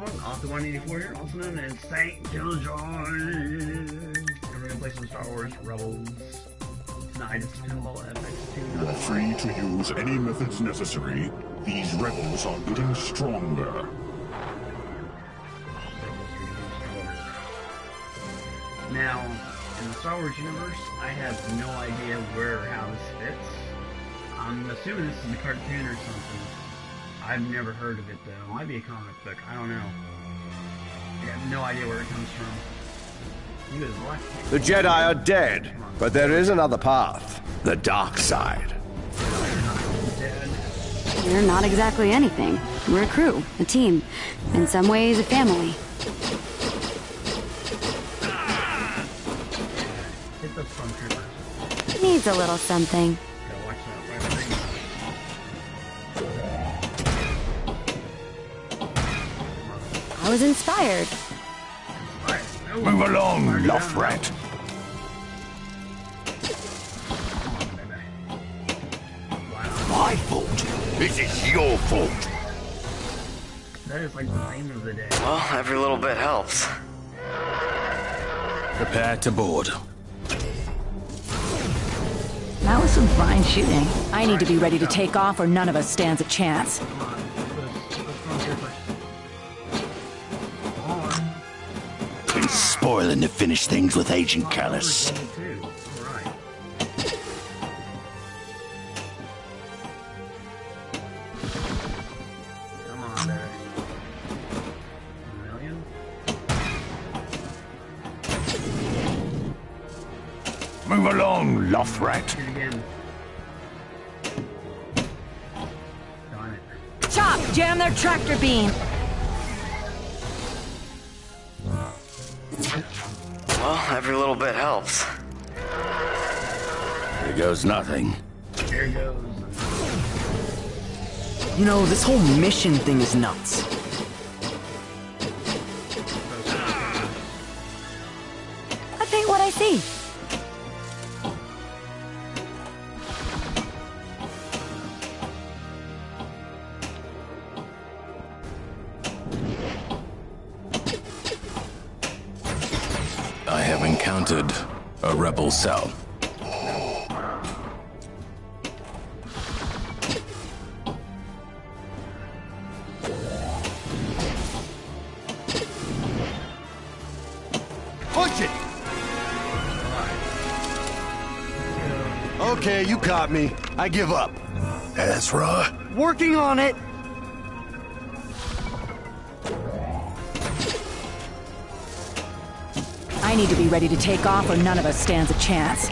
everyone. Author 184 here, also known as Saint Killjoy. And we're gonna play some Star Wars Rebels. Tonight it's Pinball FX2. You are free to use any methods necessary. These rebels are getting stronger. Now, in the Star Wars universe, I have no idea where or how this fits. I'm assuming this is a cartoon or something. I've never heard of it though. It might be a comic book. I don't know. I have no idea where it comes from. He was lucky. The Jedi are dead, but there is another path. The dark side. Dead. We're not exactly anything. We're a crew, a team, in some ways a family. Hit. Needs a little something. I was inspired. Move along, fired it down. Lothrat. Come on, baby. Wow. My fault. This is your fault. That is like the theme of the day. Well, every little bit helps. Prepare to board. That was some fine shooting. I need to be ready to take off or none of us stands a chance. Spoiling to finish things with Agent Kallus. Level two. Alright. Come on, baby. A million? Move along, Lothrat. Shoot again. Darn it. Chop! Jam their tractor beam! Well, every little bit helps. Here goes nothing. Here goes. You know, this whole mission thing is nuts. I paint what I see. Encountered a rebel cell. Push it! Okay, you caught me. I give up. Ezra? Working on it. I need to be ready to take off or none of us stands a chance.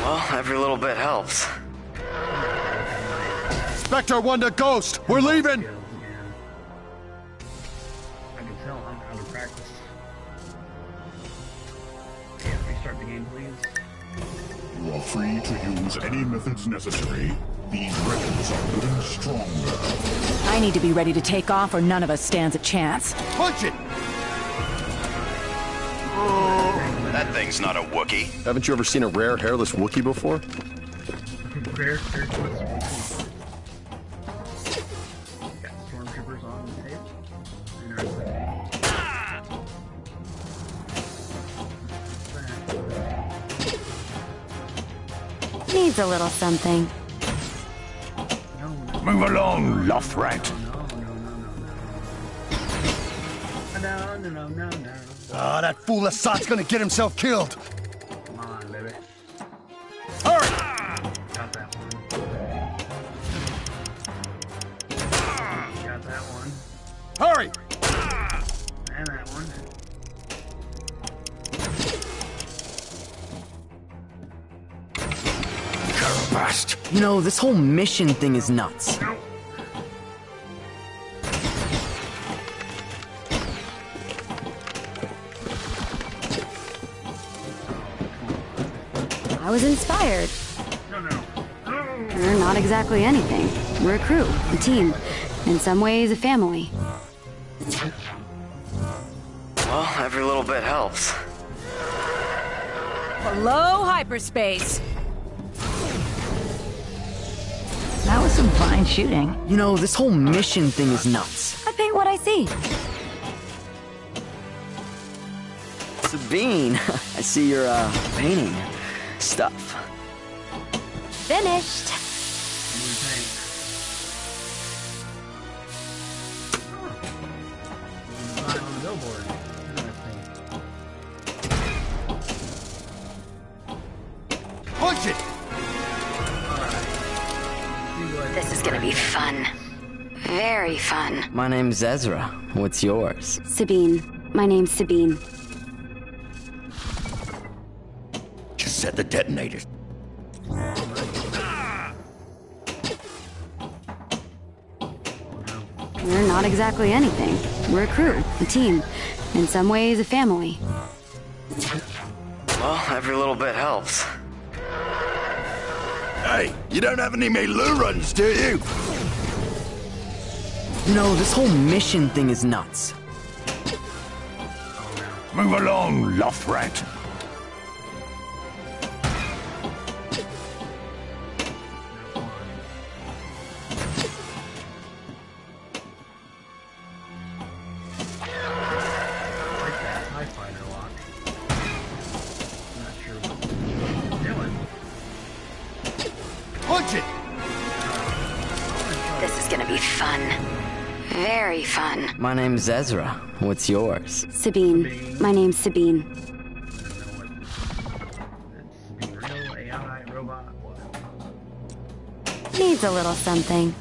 Well, every little bit helps. Spectre 1 to Ghost. We're leaving. Methods necessary. These rebels are getting stronger. I need to be ready to take off or none of us stands a chance. Punch it! That thing's not a Wookiee. Haven't you ever seen a rare hairless Wookiee before? Prepare for a little something. Move along, Lothrat. no, no, no, no, no. Ah, that fool Assat's gonna get himself killed. Come on, baby. Hurry! Got that one. Got that one. Hurry! You know, this whole mission thing is nuts. I was inspired. No, no. No. We're not exactly anything. We're a crew, a team, in some ways a family. Well, every little bit helps. Hello, hyperspace. That was some fine fine shooting. You know, this whole mission thing is nuts. I paint what I see. Sabine, I see you're, uh, painting stuff. Finished. Fun. My name's Ezra. What's yours? Sabine. My name's Sabine. Just set the detonators. We're not exactly anything. We're a crew, a team. In some ways, a family. Well, every little bit helps. Hey, you don't have any meilooruns, do you? Know, this whole mission thing is nuts. Move along, Lothrat. My name's Ezra. What's yours? Sabine. My name's Sabine. I don't know what it's being real, AI, robot, what? Needs a little something.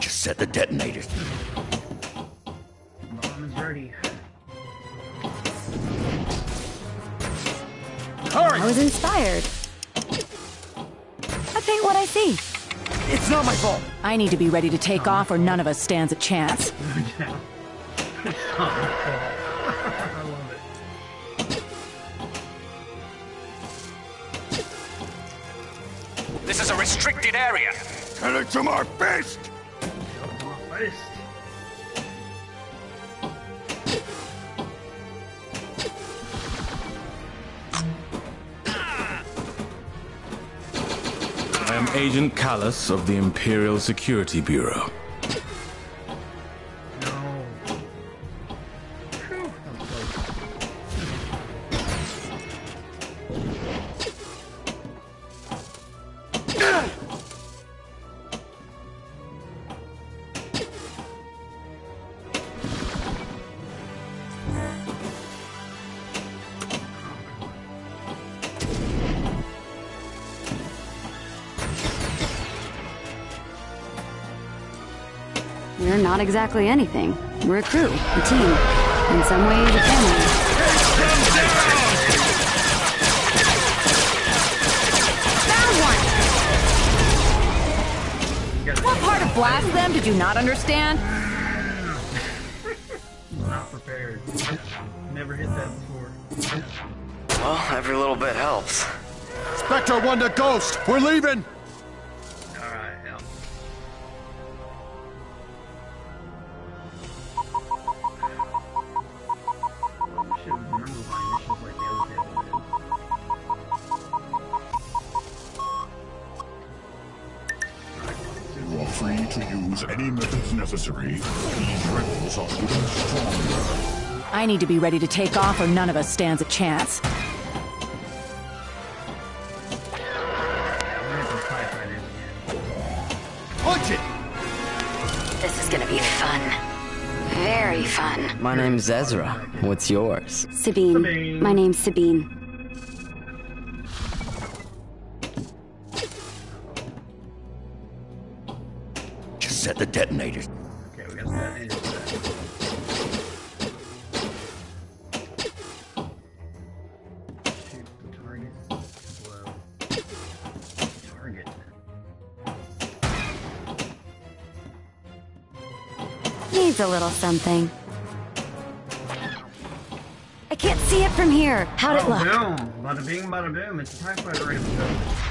Just set the detonators. Bomb is ready. I was inspired. I paint what I see. It's not my fault! I need to be ready to take off or none of us stands a chance. I love it. This is a restricted area. Tell it to my fist! Show it to my fist. Agent Kallus of the Imperial Security Bureau. We're not exactly anything. We're a crew, a team. In some ways, a family. What part of blast them did you not understand? Not prepared. Never hit that before. Well, every little bit helps. Spectre 1 to Ghost! We're leaving! Use any methods necessary. These rebels are getting stronger. I need to be ready to take off or none of us stands a chance. Yeah, we're gonna have TIE fighters again. Punch it! This is gonna be fun. Very fun. My name's Ezra. What's yours? Sabine. Sabine. My name's Sabine. The detonators. Okay, we got that. and that. Shoot the target. Blow. Target. Needs a little something. I can't see it from here. How'd it oh, look? boom! Bada bing, bada boom. It's a TIE fighter right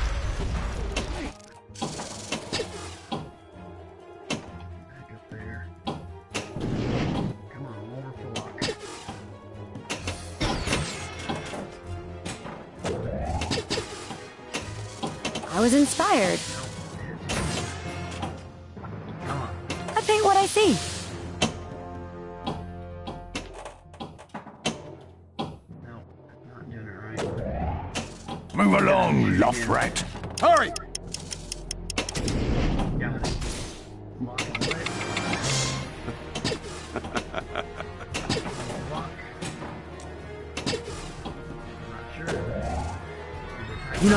inspired. I paint what I see. No, not doing it right. Move along, Lothrat. Hurry!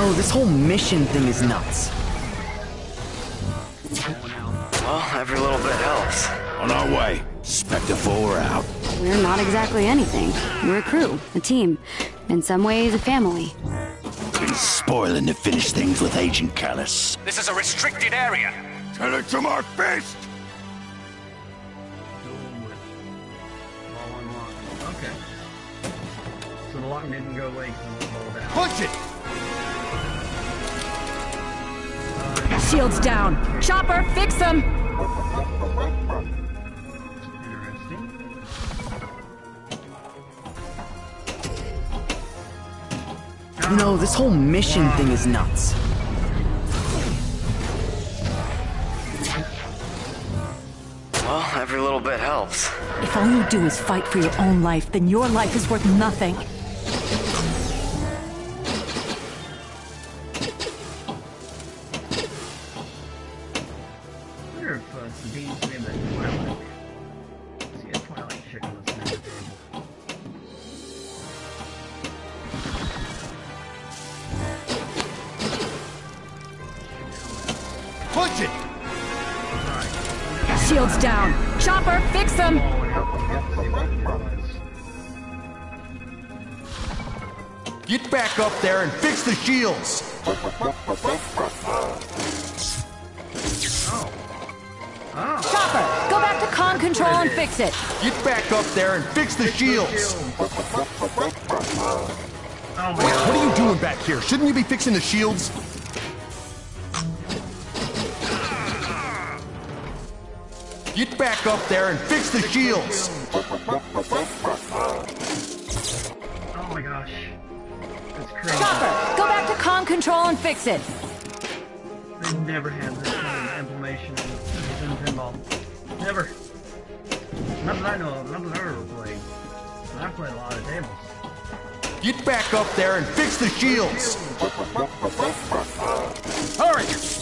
Know, this whole mission thing is nuts. Well, every little bit helps. On our way. Spectre 4 out. We're not exactly anything. We're a crew, a team, in some ways a family. Been spoiling to finish things with Agent Kallus. This is a restricted area. Tell it to my fist! Dual with wall unlocked. Okay. So the lock didn't go away because it was out. Push it! Shields down. Chopper, fix them. Interesting. You know, this whole mission thing is nuts. Well, every little bit helps. If all you do is fight for your own life, then your life is worth nothing. Shields down. Chopper, fix them. Get back up there and fix the shields! Chopper, go back to con control and fix it. Get back up there and fix the shields! What are you doing back here? Shouldn't you be fixing the shields? Get back up there and fix the shields! Oh my gosh. That's crazy. Chopper, go back to con control and fix it. They've never had this kind of implementation in pinball. Never. Not that I know of. Not that I've ever played. And I've played a lot of tables. Get back up there and fix the shields! Hurry!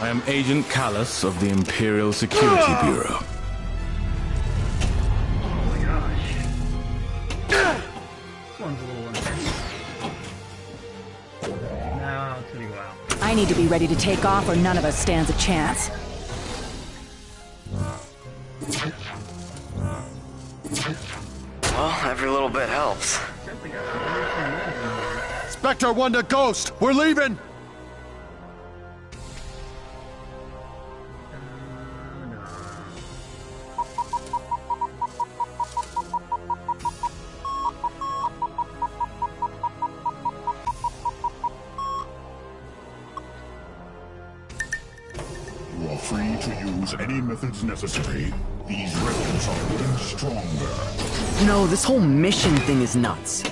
I am Agent Kallus of the Imperial Security ah! Bureau. Oh my gosh. This one's a little intense. No, it's gonna go out. I need to be ready to take off or none of us stands a chance. Well, every little bit helps. Except they got some interesting moves in here. Spectre 1 to Ghost! We're leaving! Methods necessary. These rebels are getting stronger. You know, this whole mission thing is nuts.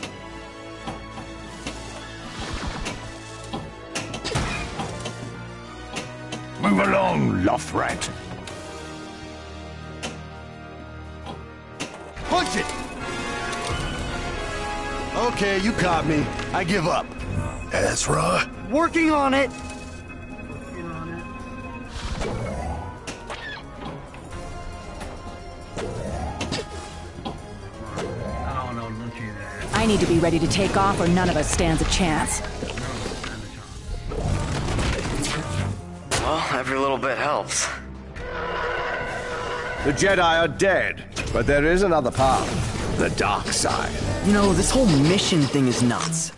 Move along, Lothrat. Punch it! Okay, you caught me. I give up. Ezra? Working on it! Need to be ready to take off or none of us stands a chance. No, stand a chance. Well, every little bit helps. The Jedi are dead, but there is another path. The dark side. You know, this whole mission thing is nuts.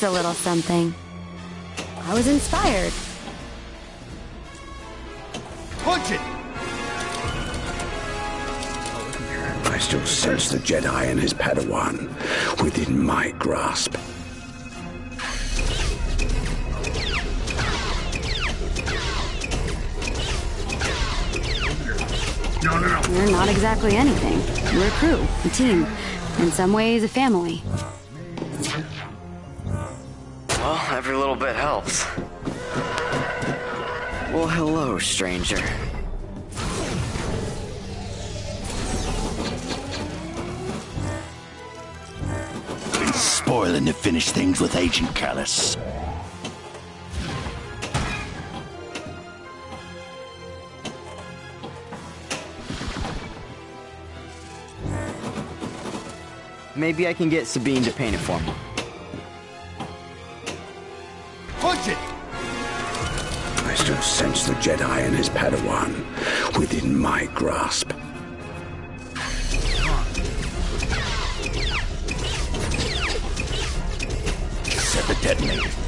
Needs a little something. I was inspired. Punch it! I still sense the Jedi and his Padawan within my grasp. No, no, no. You're not exactly anything. We're a crew, a team, in some ways a family. Every little bit helps. Well, hello, stranger. Been spoiling to finish things with Agent Kallus. Maybe I can get Sabine to paint it for me. Sense the Jedi and his Padawan within my grasp. Set the.